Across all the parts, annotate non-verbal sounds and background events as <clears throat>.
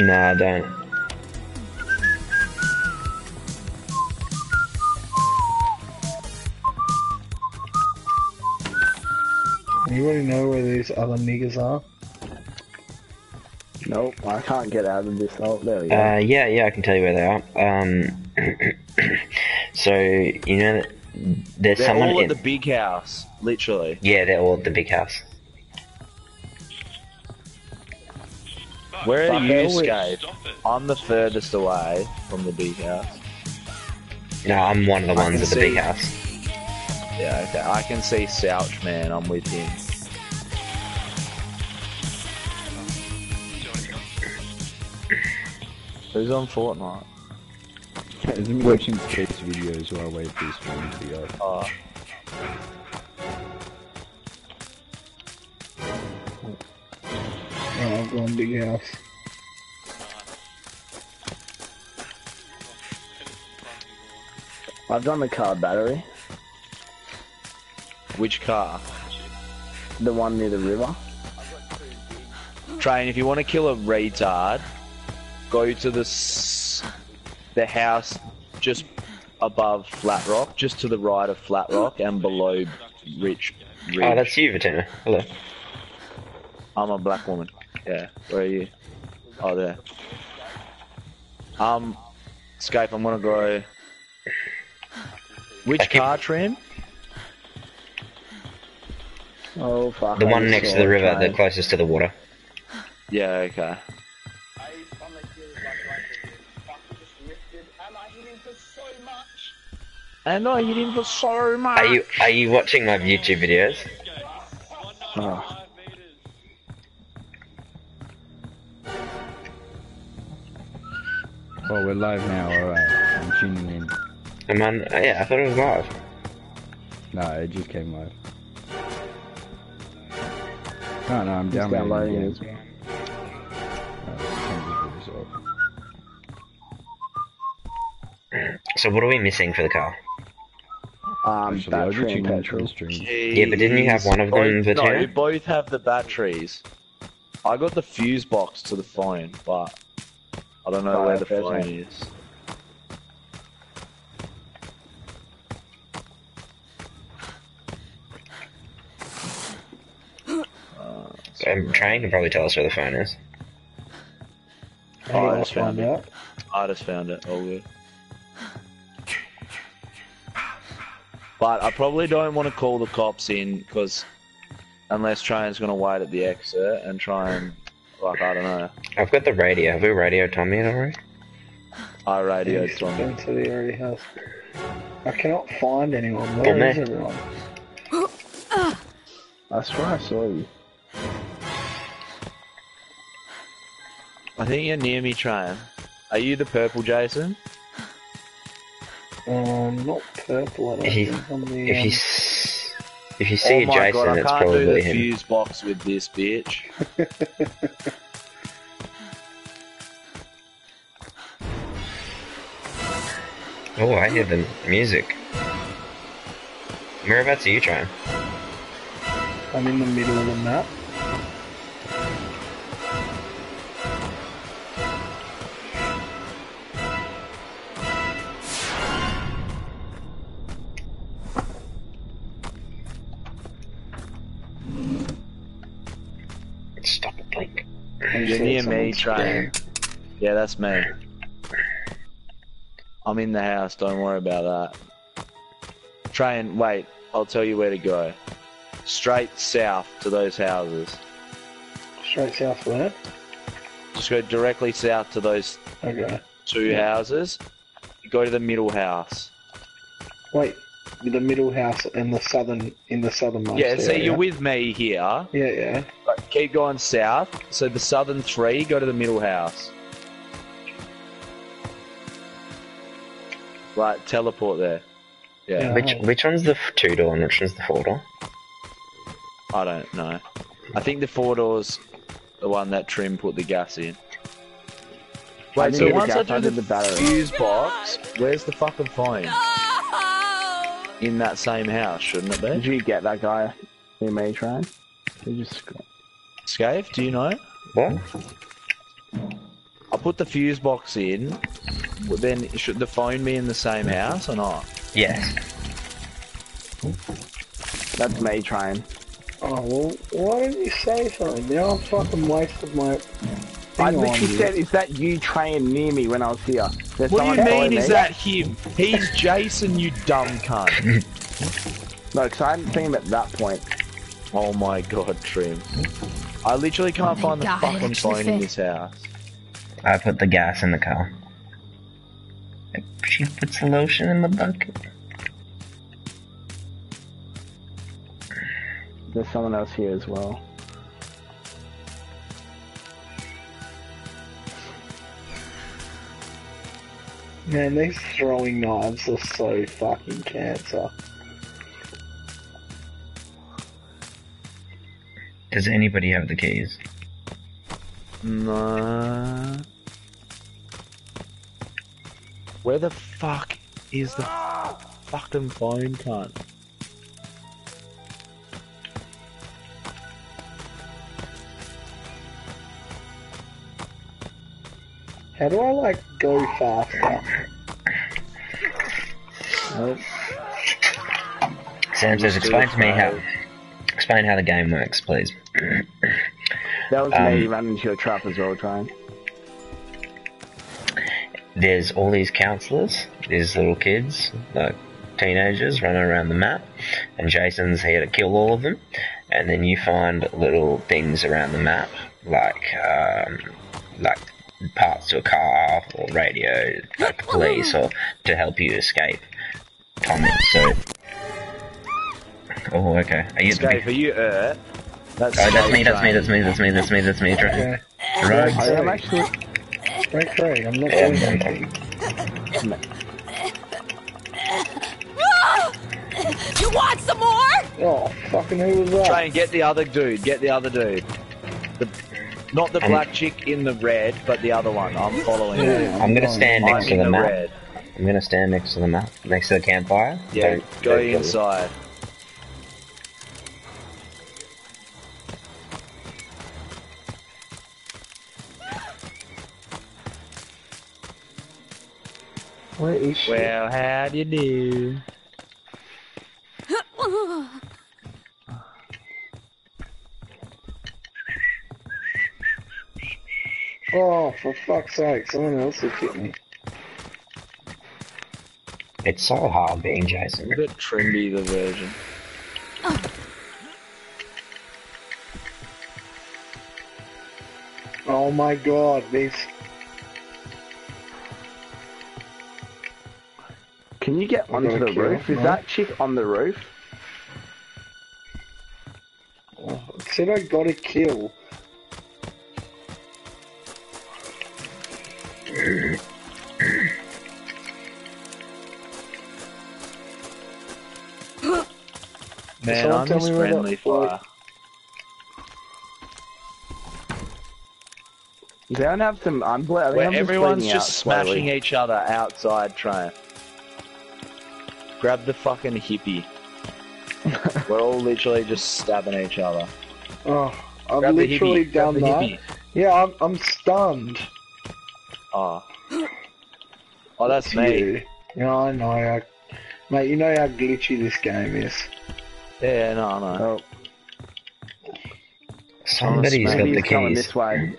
Nah, I don't. Anybody know where these other niggas are? Nope, I can't get out of this. Oh, there we go. Uh, yeah, yeah, I can tell you where they are. Um, <clears throat> so you know, there's They're someone all in. at the big house, literally. Yeah, they're all at the big house. Where are you, it. Scaife? I'm the furthest away from the big house. No, I'm one of the I ones can at the big house. Yeah, okay. I can see Souch, man. I'm with him. Who's on Fortnite? I've been watching chase videos while I wait for this stream to go. Oh, Oh, I've gone big house. I've done the car battery, which car? the one near the river. Train, if you want to kill a retard, go to the s- the house just above Flat Rock, just to the right of Flat Rock and below Rich Ridge. Oh, that's you, Vatina. Hello. I'm a black woman. Yeah. Where are you? Oh, there. Um, Scaife, I'm gonna go. Which keep- car trim? Oh fuck! The I one just next to saw the a river, train. the closest to the water. Yeah, okay. And I hit him for so much. Are you are you watching my YouTube videos? Oh. Oh, we're live now, alright. I'm tuning in. I'm on. oh, yeah, I thought it was live. No, it just came live. No, no, I'm down downloading downloading it. as well. Uh, change the voice off. So what are we missing for the car? Um, Actually, battery and tune in for petrol. stream. Yeah, but didn't you have one of them, Both, no, Vatina? you both have the batteries. I got the fuse box to the phone, but I don't know Oh, where the fair phone is. Uh, I'm trying to probably tell us where the phone is. Oh, I just found it. out. I just found it. All good. But I probably don't want to call the cops in because unless Train's going to wait at the exit and try and like I don't know. I've got the radio. Have we radio Tommy it already? I radioed Yes, Tommy. Into the area house. I cannot find anyone. Come Where is there. everyone? <gasps> I swear I saw you. I think you're near me, Train. Are you the purple Jason? Um, not purple. I don't If you- think. I'm the, If um, s- if you see oh a my Jason, god, I it's can't do probably the him. fuse box with this bitch. <laughs> Oh, I hear the music. Whereabouts are you trying? I'm in the middle of the map. Near me, someone's Train. there. Yeah, that's me. I'm in the house, don't worry about that. Train, wait, I'll tell you where to go. Straight south to those houses. Straight south where? Just go directly south to those Okay. two houses. Go to the middle house. Wait, the middle house and the southern in the southernmost Yeah, so area. you're with me here. Yeah, yeah. But keep going south. So the southern three, go to the middle house. Right, teleport there. Yeah, Yeah. Which which one's the two door and which one's the four door? I don't know. I think the four doors, the one that Trim put the gas in. Wait, so get the once I do the did the battery. fuse box, where's the fucking phone? Oh In that same house, shouldn't it be? Did you get that guy near me, train? You just Scaife, do you know? What? I put the fuse box in, well, then should the phone be in the same house or not? Yes. That's me trying. Oh well, why didn't you say something? Now I'm fucking wasted my. I thing on literally you. said, "Is that you train near me when I was here?" There's What do you mean? Is me. that him? He's Jason, you dumb cunt. <laughs> No, because I hadn't seen him at that point. Oh my god, Trim. I literally can't Oh find the God, it fucking phone in fit. this house. I put the gas in the car. She puts the lotion in the bucket. There's someone else here as well. Man, these throwing knives are so fucking cancer. Does anybody have the keys? No. Where the fuck is the fucking phone cunt? How do I like go faster? Nope. Sam says, explain to me how. Explain how the game works, please. That was Um, me running into a trap as well, trying. There's all these counselors, these little kids, like teenagers, running around the map, and Jason's here to kill all of them. And then you find little things around the map, like um, like parts to a car or radio, like the police, or to help you escape. Comments. So. Oh, okay. Are you? Escape, are you Ert? That's Oh, that's me. Escape That's me. Train. That's me. That's me. That's me. That's me. Try. Okay. Right. I am actually. Break free. I'm not Yeah, doing I'm- anything. You want some more? Oh, fucking who was that? Try and get the other dude. Get the other dude. The, not the I'm- black chick in the red, but the other one. I'm following Yeah. I'm gonna stand I'm next to in the the map. red. I'm gonna stand next to the map, next to the campfire. Yeah, Don't- go don't kill. inside. Where is she? Well, how do you do? <laughs> Oh. Oh, for fuck's sake, someone else has hit me. It's so hard being Jason. Look at Trimby, the version. Oh oh my god, these. Can you get onto the kill, roof? Is no? that chick on the roof? Oh, it said I got a kill. Man, I'm just me where that friendly float- fire. Does anyone have some unble- I think Where I'm everyone's bleeding just smashing each other outside trying. Grab the fucking hippie. <laughs> We're all literally just stabbing each other. Oh, I've Grab the literally hippie. Grab the that. hippie. Yeah, I'm, I'm stunned. Oh. Oh, that's <laughs> It's me. you. Yeah, I know. I, mate, you know how glitchy this game is. Yeah, no, no. Oh, Somebody's got the he's coming keys. this way.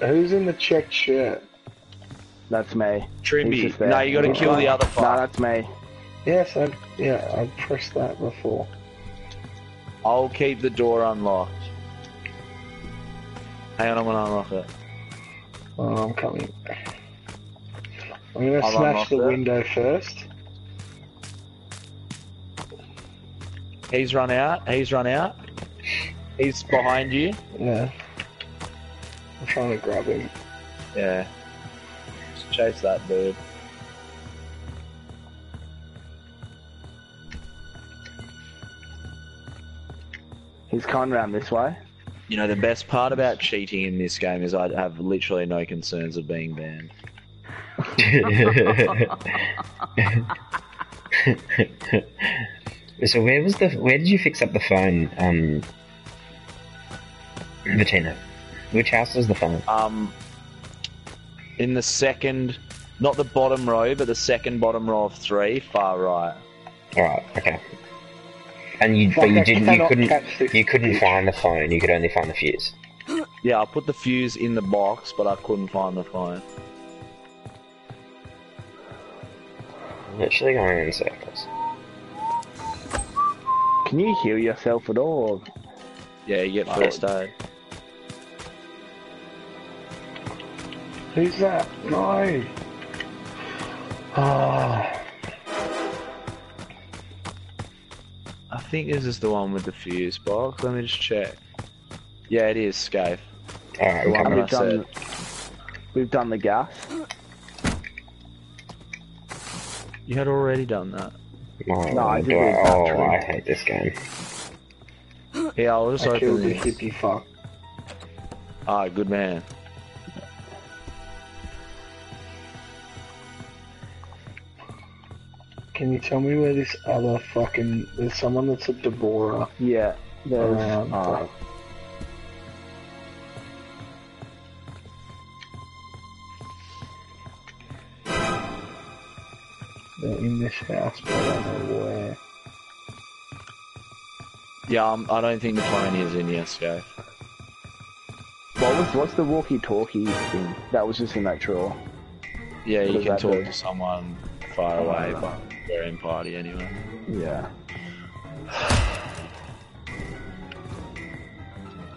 Who's in the checked shirt? That's me. He's Trimby. No, you gotta kill the other No, that's me. Yes, I yeah, I pressed that before. I'll keep the door unlocked. Hang on, I'm gonna unlock it. Oh, I'm coming. I'm gonna I'll smash the that. window first. He's run out. He's run out. He's behind you. Yeah. I'm trying to grab him. Yeah. Just chase that dude. He's coming round this way. You know, the best part about cheating in this game is I have literally no concerns of being banned. <laughs> so where was the? Where did you fix up the phone, um, Bettina? Which house was the phone? Um, in the second, not the bottom row, but the second bottom row of three, far right. Alright, okay. And you, but you didn't, you couldn't, you couldn't find the phone. You could only find the fuse. Yeah, I put the fuse in the box, but I couldn't find the phone. Literally going in circles. Can you heal yourself at all? Yeah, you get first aid. Who's that? No. Ah, I think this is the one with the fuse box. Let me just check. Yeah, it is Scaife. Alright, The I'm one coming. that I We've done, we've done the gas. You had already done that. Oh, No, I do did it oh, naturally. I hate this game. Yeah, I'll just I killed open the this. hippie fuck. Ah, good man. Can you tell me where this other fucking... There's someone that's a Deborah Yeah. There's. around. uh, They're in this house, but I don't know where. Yeah, um, I don't think the Pioneer's in here, Scaife. what was what's the walkie-talkie thing? That was just in that drawer. Yeah, What you can talk do? to someone far away, but we're in party anyway. Yeah.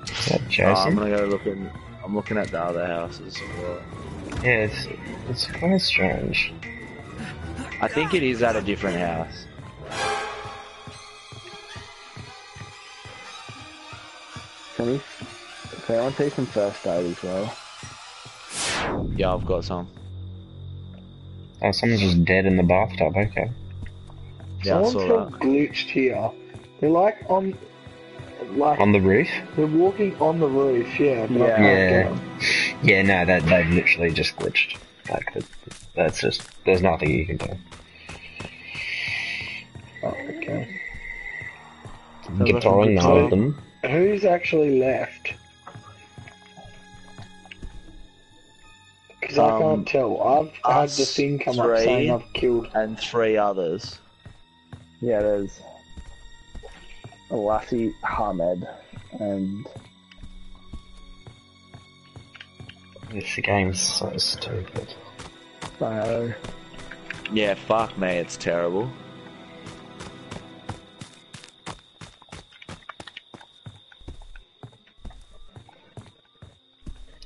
Is that Uh, I'm gonna go look in. I'm looking at the other houses. as well. yeah, it's, it's kind of strange. I think it is at a different house. Can we? Okay, I want to take some first aid as well. Yeah, I've got some. Oh, someone's just dead in the bathtub, okay. Yeah, I Someone's got glitched here. They're like on... Like, On the roof? they're walking on the roof, yeah. But I Yeah. can't Yeah. get 'em. Yeah, no, that they've literally just glitched. Like, that, that's just, there's nothing you can do. Oh, okay. Sounds Get like a throwing good none of them. Who's actually left? Because I Um, can't tell. I've had the us thing come up three. saying I've killed. And three others. Yeah, it is. Lassie Hamed and This game's so stupid. uh, Yeah, fuck me, it's terrible.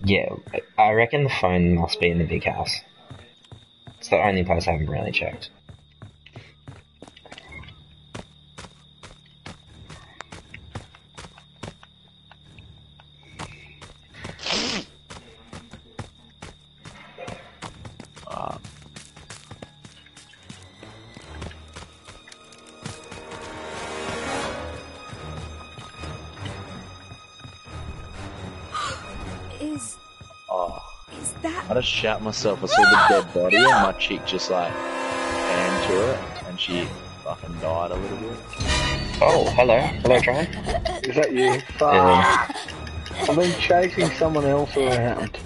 Yeah, I reckon the phone must be in the big house. It's the only place I haven't really checked. I just shat myself. I saw the dead body and my chick just like ran to it and she fucking died a little bit. Oh, hello. Hello, Try. Is that you? Fuck. Yeah. I've been chasing someone else around.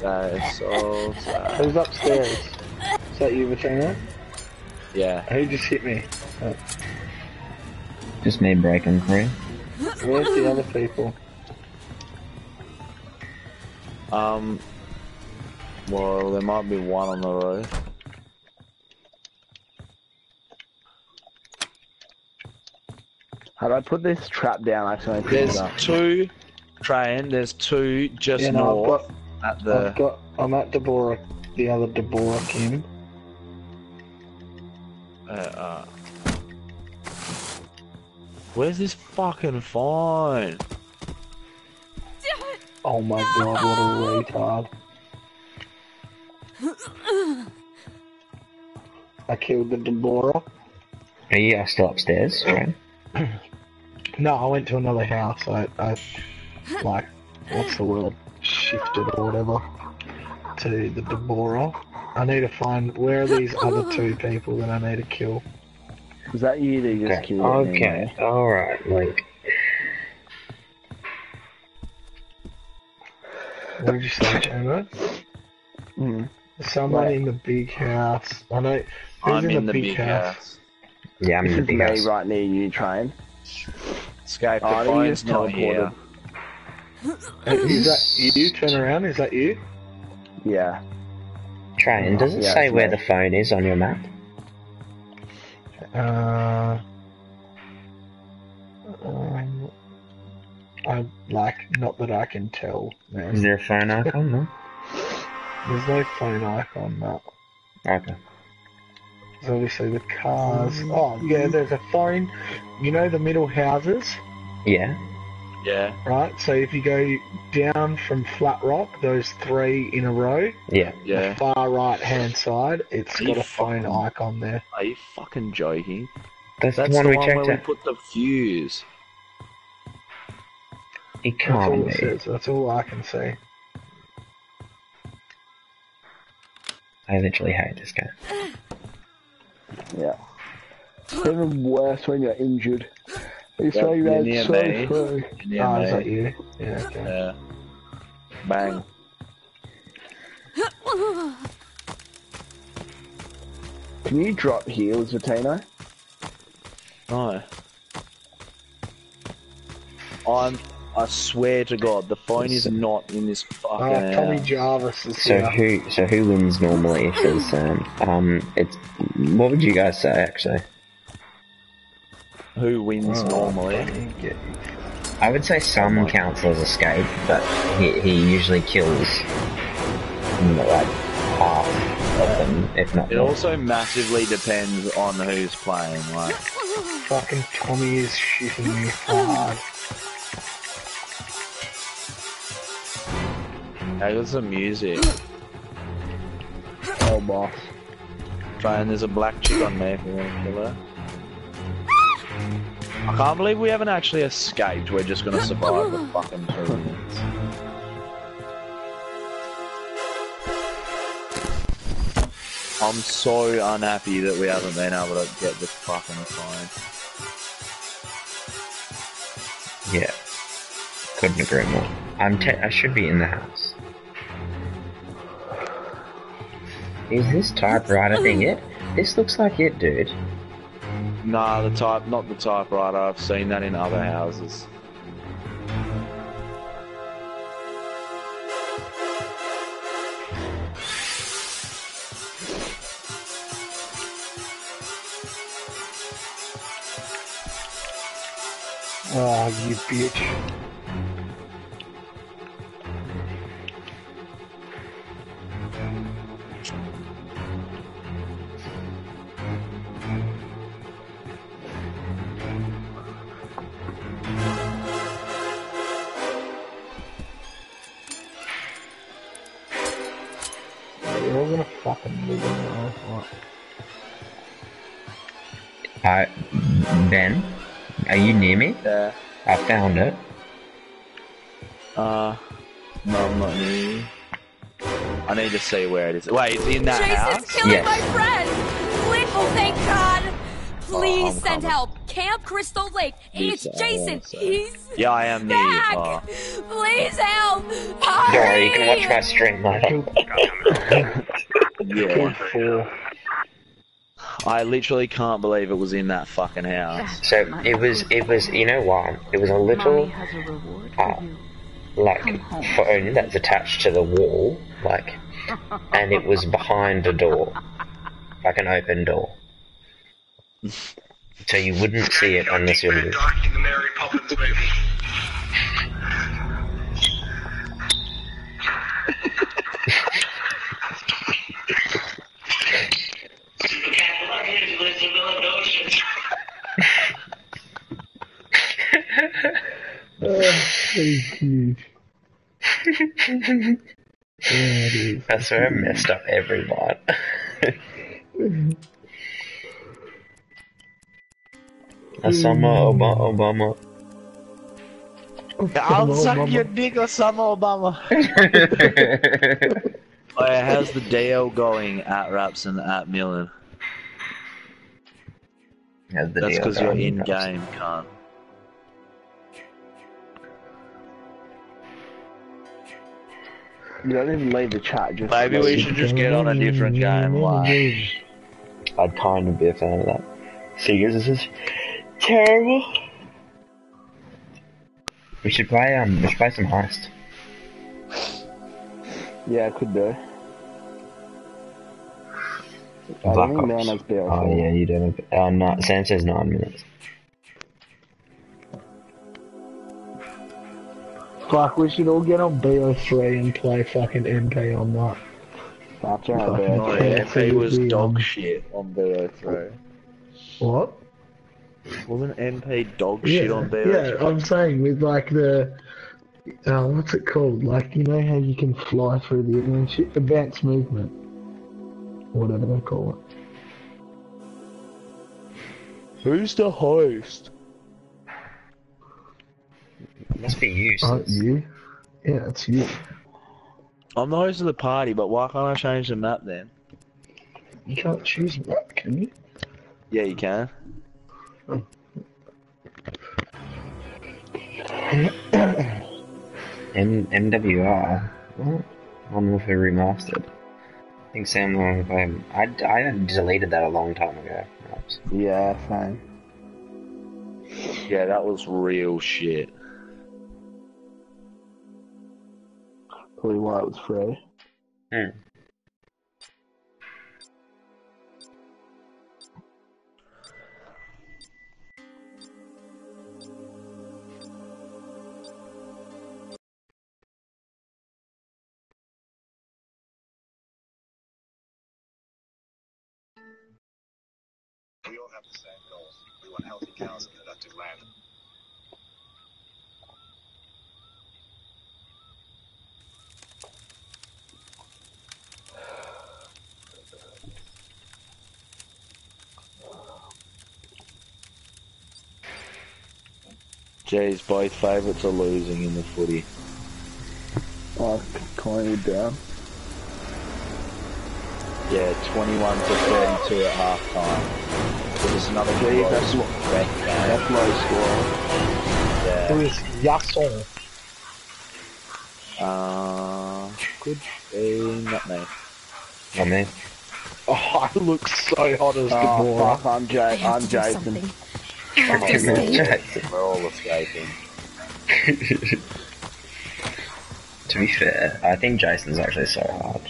That is so sad. Who's upstairs? Is that you, Bettina? Yeah, Who just hit me? Just me breaking free. Where's the other people? Um, well, there might be one on the roof. how do I put this trap down? I accidentally There's it up. two, Train, there's two just Yeah, no, north got, at the. I've got, I'm at Deborah, the other Deborah Kim. Uh, uh, where's this fucking phone? Oh my god, what a retard. I killed the Deborah. Are you guys still upstairs, right? <clears throat> No, I went to another house. I, I like, what's the word? Shifted or whatever to the Deborah. I need to find where are these other two people that I need to kill. Was that you that you just Okay. killed? Okay. Alright, like. What did you say, <laughs> Chamber? Mm. Someone Right. in the big house. I know. Who's I'm in, in the, the big, big house? house. Yeah, I'm This in the is big me house. right near you, train. Escape Oh, the I think you phone's just not here. teleported. Uh, Is that you? Turn around. Is that you? Yeah. Train, does it Yeah, say where me. the phone is on your map? Uh. Um, I like not that I can tell. Is there a phone icon? No. There's no phone icon. No. Okay. There's obviously the cars. Oh yeah, there's a phone. You know the middle houses, Yeah. Yeah. right? So if you go down from Flat Rock, those three in a row, Yeah. Yeah. the far right hand side, it's Are got you a phone fucking- icon there. Are you fucking joking? That's, That's the one the we one checked where we out. put the fuse. It That's all can't it be. says. That's all I can see. I literally hate this game. Yeah. It's even worse when you're injured. It's Yeah, so you're bad, near so me. slow. Yeah, oh, is that you? Yeah. Okay. Yeah. Bang. Can you drop heals, Vatino? No. I'm. I swear to God, the phone is not in this fucking Oh, Tommy house. Jarvis is So here. who so who wins normally if there's um um it's what would you guys say actually? Who wins Oh, normally? fucking I would say some councillors escape, but he, he usually kills like half of them, if not It more. also massively depends on who's playing. Like, Fucking Tommy is shitting me hard. Hey, got some music. Oh, boss. Trying, there's a black chick on me if you want to kill her. I can't believe we haven't actually escaped. We're just gonna survive the fucking two. I'm so unhappy that we haven't been able to get the fucking phone. Yeah. Couldn't agree more. I'm te- I should be in the house. Is this typewriter thing it? This looks like it, dude. Nah, the type, not the typewriter. I've seen that in other houses. Oh, you bitch. Ben, are you near me? Yeah. I found it. Uh, no, I'm not near you. I need to see where it is. Wait, it's in that house. Jason's house? killing Yes. my friend! Please, oh, thank God! Please Oh, send coming. help! Camp Crystal Lake! Yes, it's Jason! He's Yeah, I am near you. back! Oh. Please help! Sorry, you can watch my stream later. <laughs> Yeah. Four. I literally can't believe it was in that fucking house. So it was, it was, you know what? It was a little a uh, like phone that's attached to the wall, like, and it was behind a door, <laughs> like an open door. So you wouldn't see it unless you're. Red is huge. yeah. I swear I messed up every line. Osama hmm. Obama. Obama. I'll suck your dick, Osama Obama. <laughs> oh, yeah, how's the DL going at Raps and at Millen? Has the That's because you're in game, can't. You don't even leave the chat. Just Maybe we should just get on a different game. Like, I'd kind of be a fan of that. Seegers, this is terrible. We should play um we should play some heist. Yeah, I could do. I Black don't think Ops. Mel knows BO4. Oh yeah, you don't. Have, uh, no, Sam says nine minutes. Fuck, we should all get on BO3 and play fucking MP on that. That's right, Fucking BO3. Yeah, yeah, so MP was you'd dog shit on BO3. What? Wasn't MP dog shit on BO3? yeah, I'm saying with like the, uh, what's it called? Like you know how you can fly through the air advanced movement, whatever they call it. Who's the host? Must be you. Aren't sis. you? Yeah, it's you. I'm the host of the party, but why can't I change the map then? You can't choose that, can you? Yeah, you can. <coughs> M MWR. What? Modern Warfare Remastered. I think Sam wanted to play. I, I deleted that a long time ago. perhaps. Yeah, same. Yeah, that was real shit. Probably why it was free. Hmm. We all have the same goals. We want healthy cows Jeez, both favourites are losing in the footy. I Oh, Collingwood down. Yeah, 21 to 32 at half time. So just another Gee, close that's lo- rank game. That's low score. Yeah. Who is Yasson? Uh, could be not me. Oh man. Oh, I look so hot as Oh, Deborah. fuck, I'm, Jay- I have I'm Jason. something. I have to escape. Jason. We're all escaping. <laughs> to be fair, I think Jason's actually so hard.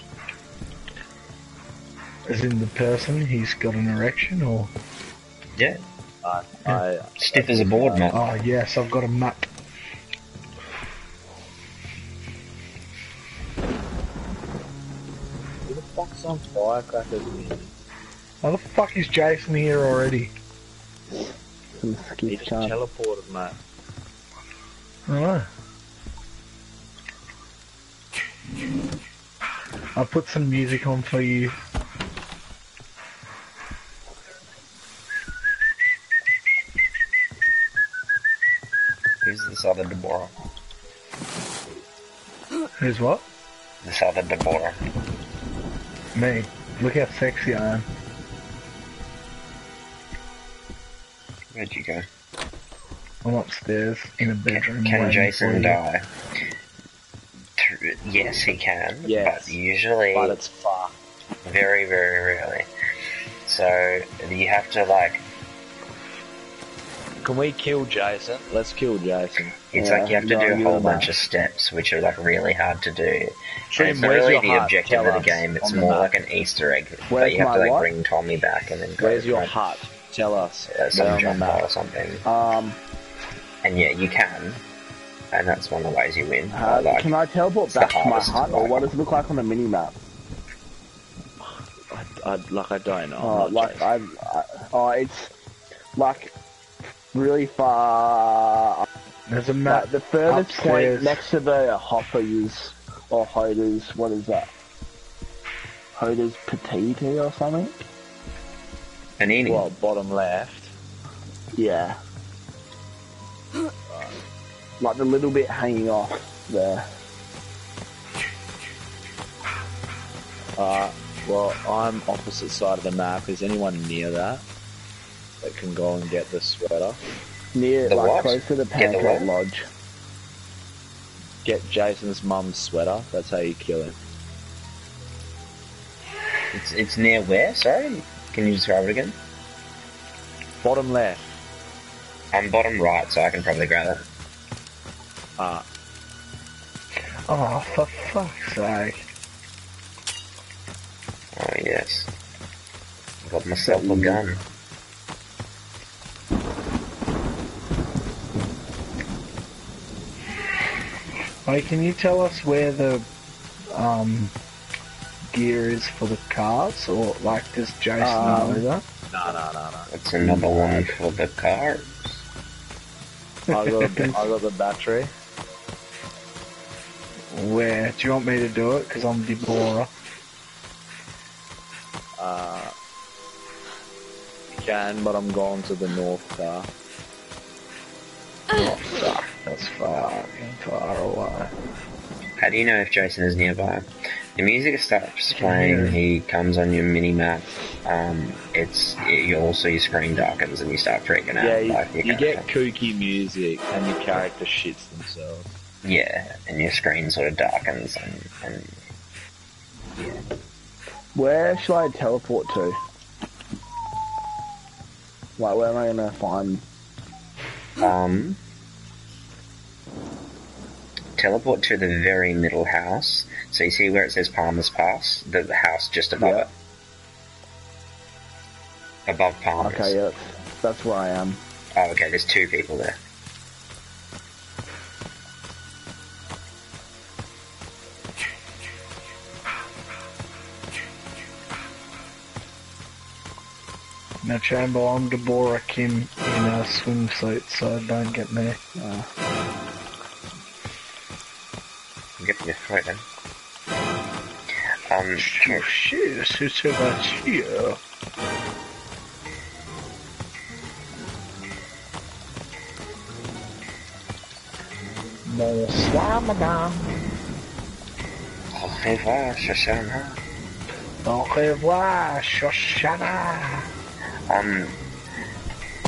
As in the person, he's got an erection, or? Yeah. I, I, Stiff as a board, man. Oh ah, yes, I've got a map. who the fuck's on firecrackers? man? How the fuck is Jason here already? Some He just chance. teleported, mate. I know. I'll put some music on for you. Who's this other Deborah? Who's what? This other Deborah. Me. Look how sexy I am. Where'd you go? I'm upstairs in a bedroom. Can waiting Jason die? Yes, he can. Yes. But usually, But it's fucked. very, very rarely. So you have to like. Can we kill Jason? Let's kill Jason. It's Yeah, like you have to no, do a whole right. bunch of steps, which are like really hard to do. And Trim, it's not really the hut? objective Tell of the game. It's on the more like an Easter egg. but you have to like what? bring Tommy back and then go. Where's your from, hut? Tell us. Uh, some Where on jump or something. Um, And yeah, you can. And that's one of the ways you win. uh, like, can I teleport back to my hut, or what does it look like on the mini map? I, I, like, I don't know. I'm Oh, like I, I, oh, it's like really far. There's a map. Like the furthest upstairs. point next to the hoppers or hoders. What is that? Hoders petite or something? Panini. Well, bottom left. Yeah. Like the little bit hanging off there. Uh, well, I'm opposite side of the map. Is anyone near that that can go and get the sweater? Near, The like what? close to the Pancake? Lodge. get Jason's mum's sweater. That's how you kill him. It's it's near where? Sorry, can you describe it again? Bottom left. I'm bottom right, so I can probably grab it. Ah, Oh, for fuck's sake. Oh yes. I Got myself a gun. Wait, can you tell us where the um gear is for the cars, or like does Jason Um, know that? no, no, no, no. It's another one for the cars. I got, I got the battery. Where? Do you want me to do it? Because I'm Deborah. Uh, can, but I'm going to the north car. Oh, fuck, that's far, far away. How do you know if Jason is nearby? The music starts playing, he comes on your mini map, um, it's, you also your screen darkens and you start freaking out. Yeah, you, like you get kooky music and your character shits themselves. Yeah, and your screen sort of darkens and, and Where should I teleport to? Like, where am I gonna find? Um, teleport to the very middle house. So you see where it says Palmer's Pass? The, the house just above Yeah. it. Above Palmer's. Okay, yeah, that's, that's where I am. Oh, okay, there's two people there. Now, Chamber, I'm Deborah Kim in a swimsuit, so don't get me. Uh, Get your foot in. Um, Oh shit, c'est here. Bonsoir, madame. au revoir, Shoshana. Au revoir, Shoshana. Um,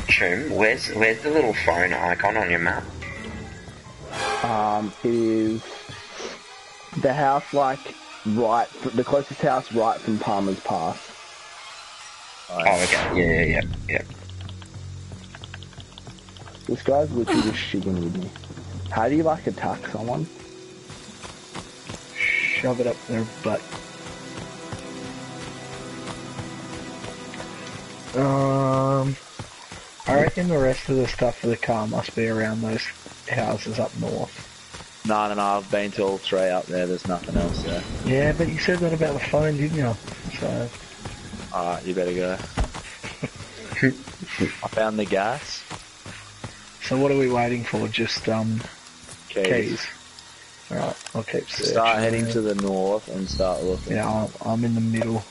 Choom, where's, where's the little phone icon on your map? um, is the house like right, the closest house right from Palmer's Pass. Oh, okay, yeah, yeah, yeah, yeah. This guy's literally just shitting with me. How do you like attack someone? Shove it up their butt. Um, I reckon the rest of the stuff for the car must be around those houses up north. No, no, no, I've been to all three up there. There's nothing else there. Yeah, but you said that about the phone, didn't you? So, Alright, you better go. <laughs> I found the gas. so what are we waiting for? Just um Keys. keys. Alright, I'll keep searching. Start heading to the north and start looking. Yeah, I'm in the middle.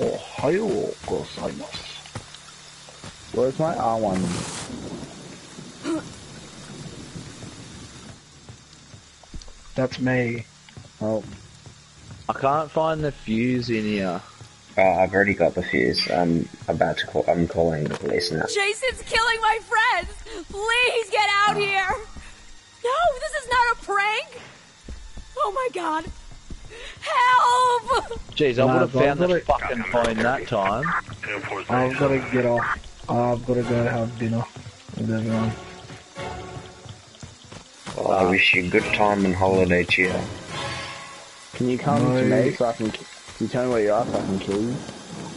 Oh, hayo gozaimasu. Where's my R1? That's me. Oh, I can't find the fuse in here. Oh, I've already got the fuse. I'm about to call, I'm calling the police now. Jason's killing my friends! Please get out oh. here! No, this is not a prank! Oh my god! Help! Jeez, I Nah, would have found I've the got fucking phone that time. I've got to get off. I've got to go have dinner with everyone. Oh, well, I wish you a good time and holiday cheer. can you come to me so I can? Can you tell me where you are so I can kill you?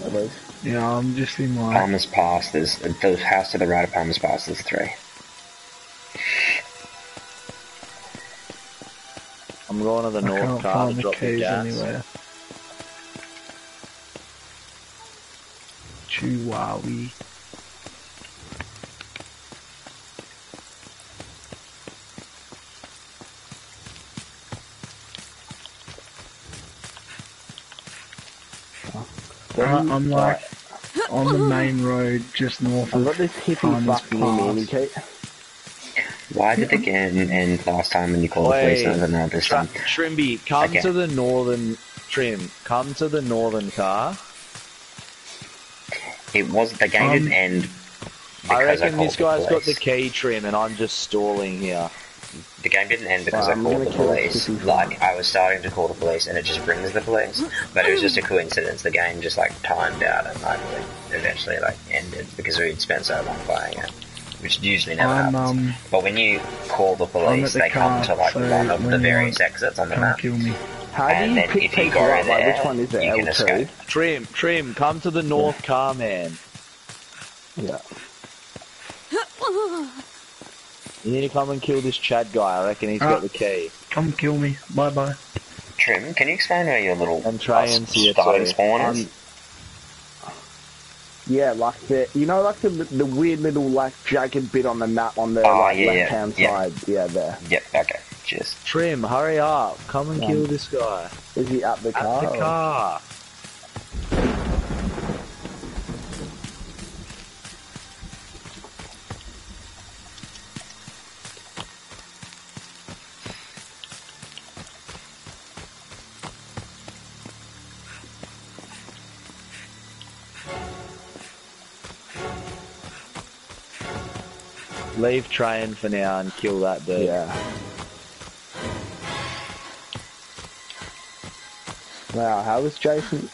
At least. Yeah, I'm just in my. Palmer's Pass, there's the house to the right of Palmer's Pass, there's three. Going to the I north can't car find to the drop the gas. anywhere. Chihuahua. You- I'm like, on the main road just north I've of got this hippie fuck near. Kate. Why did the game end last time when you called the police and not this time? Trimby, come Okay. to the northern trim. Come to the northern car. It was the game Um, didn't end. I reckon called this guy's got the key trim, and I'm just stalling here. The game didn't end because Right, I called the police. Like I was starting to call the police, and it just brings the police. But it was just a coincidence. The game just like timed out and like eventually like ended because we'd spent so long playing it, which usually never I'm happens. um But when you call the police, the they come to like so one of the various exits on the map. kill me. How do And you then pick if you people go up? in Like, there, which one is it? you L2? escape. Trim, trim, come to the north car, man. Yeah. You need to come and kill this Chad guy. I reckon he's Ah. got the key. Come kill me. Bye bye. Trim, can you explain where your little And try uh, and see it starting too. spawn is? Um, Yeah, like the you know like the the weird little like jagged bit on the map on the Oh, like, yeah, yeah, left hand yeah. side. Yeah, there. Yep. Okay. Cheers. Trim, hurry up. Come and Yeah. kill this guy. Is he at the car? At the or- car. Leave train for now and kill that dude. Yeah. Wow, how was Jason?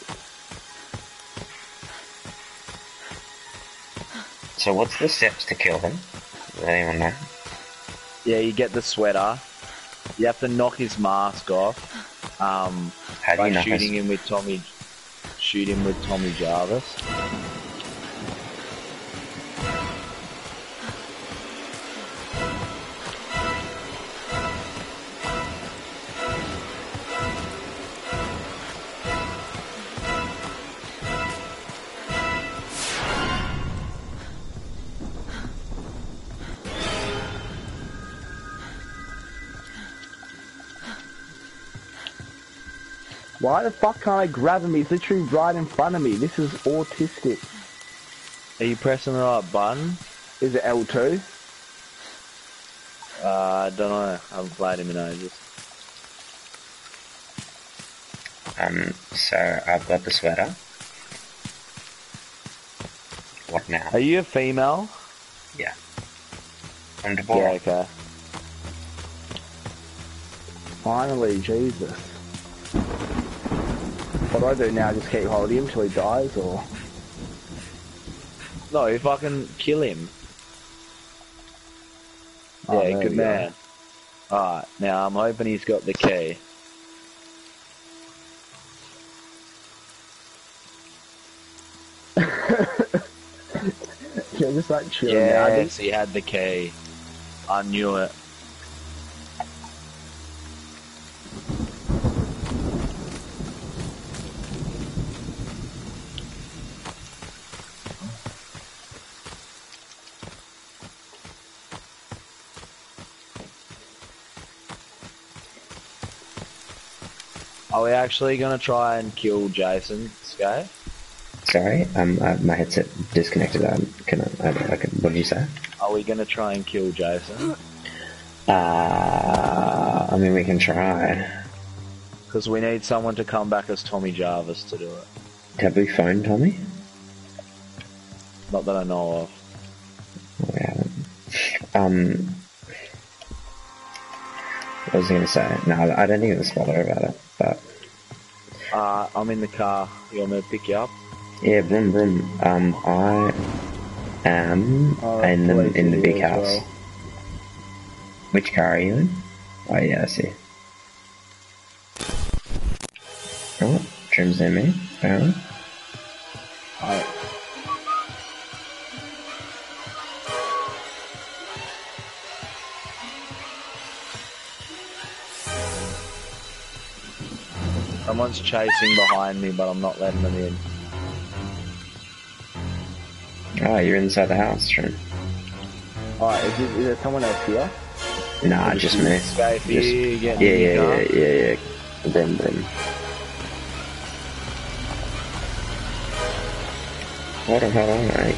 So what's the steps to kill him? Does anyone know? Yeah, you get the sweater. You have to knock his mask off. Um, How do by you know? shooting him with Tommy, shoot him with Tommy Jarvis. Why the fuck can't I grab him? He's literally right in front of me. This is autistic. Are you pressing the right button? Is it L2? Uh, I don't know. I haven't played him in ages. Um. So I've got the sweater. What now? Are you a female? Yeah. I'm Yeah, Deborah. okay. Finally, Jesus. What do I do now? Just keep holding him till he dies, or? No, if I can kill him. Oh, yeah, good go. man. Alright, now I'm hoping he's got the key. <laughs> Yeah, just like chill now. I think- Yes, he had the key. I knew it. Are we actually gonna try and kill Jason Scaife? Sorry. Um. I, my headset disconnected. Um. Can I? I, I can, what did you say? Are we gonna try and kill Jason? Uh. I mean, we can try. Because we need someone to come back as Tommy Jarvis to do it. Have we phoned Tommy? Not that I know of. We haven't. Um. What was I going to say? No, I don't think it was bother about it. Uh, I'm in the car. You want me to pick you up? yeah, vroom vroom. Um, I am Oh, in the in the big house. well. Which car are you in? Oh yeah, I see. Oh, trim's in me. Apparently. Someone's chasing behind me, but I'm not letting them in. Oh, you're inside the house, trim. Alright, is, is there someone else here? Nah, just me. Just- here, Yeah, yeah, yeah, yeah, yeah. Vroom vroom. Hold on, hold on, mate.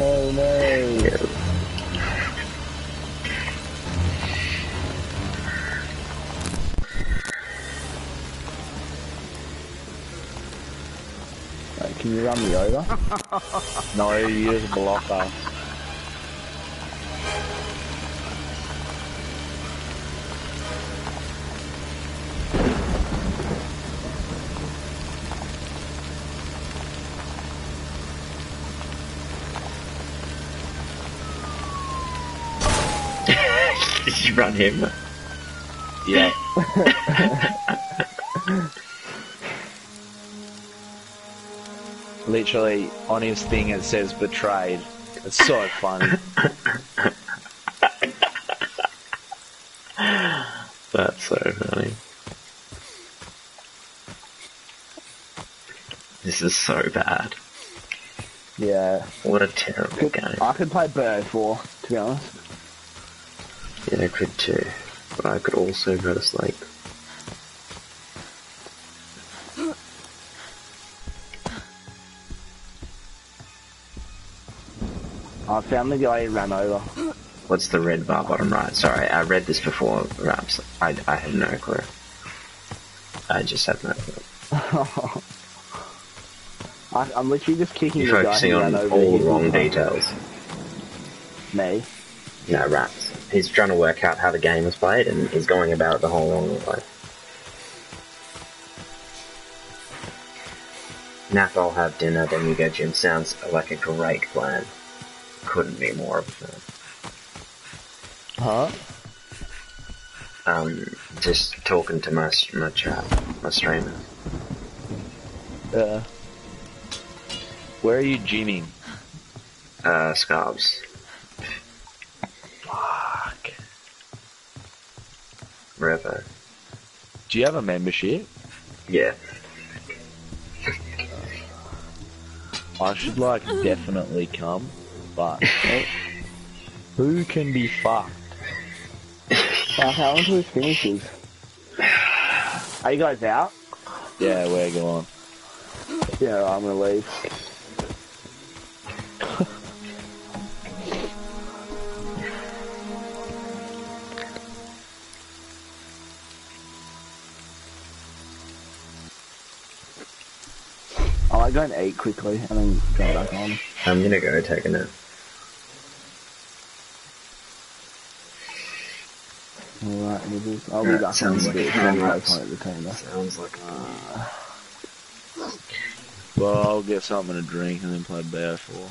Oh no. Yeah. Can you run me over? No, you just a blocker. <laughs> Did you run him? Yeah. <laughs> Literally, on his thing it says betrayed. It's so <laughs> funny. That's so funny. This is so bad. Yeah. What a terrible Could, game. I could play Bird 4, to be honest. Yeah, I could too. But I could also go to sleep. I found the guy who ran over. What's the red bar bottom right? Sorry, I read this before Raps. I, I had no clue. I just had no clue. <laughs> I, I'm literally just kicking You're the guy focusing who on over. all the wrong details. Me. No, Raps. He's trying to work out how the game is played and he's going about it the whole wrong way. Nap, I'll have dinner, then you go gym. Sounds like a great plan. Couldn't be more fan. Huh? Um, just talking to my, my chat, my streamer. Uh, where are you gymming? Uh, Scarbs. Fuck. Revo. Do you have a membership? Yeah. I should like definitely come, but who can be fucked? Well, how long till this finishes? Are you guys out? Yeah, we're going. Yeah, I'm gonna leave. I like going to eat quickly and then go back on. I'm gonna go take a nap. Alright, nibbles. I'll be That back sounds a like a I'll be plan, back Raps. on at the team. though. Sounds like uh, Well, I'll get something to drink and then play BO4.